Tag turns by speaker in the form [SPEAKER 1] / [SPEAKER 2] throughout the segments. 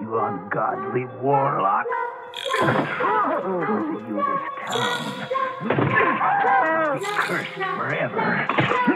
[SPEAKER 1] You ungodly warlock. Because of you, this town. Be cursed forever.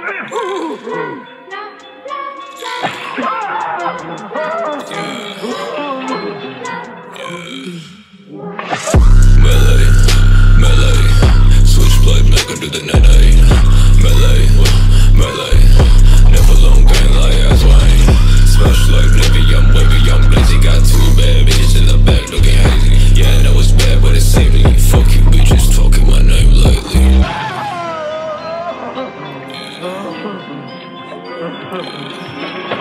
[SPEAKER 2] Mm-hmm. mm-hmm. mm-hmm.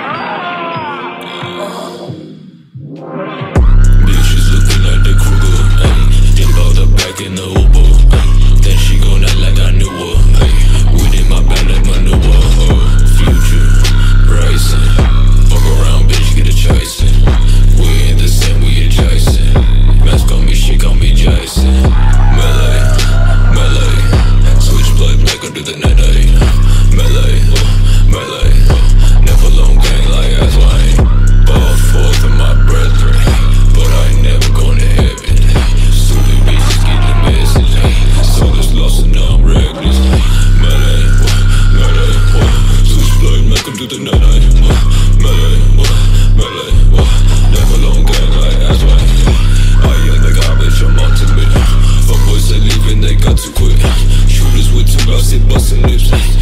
[SPEAKER 2] music.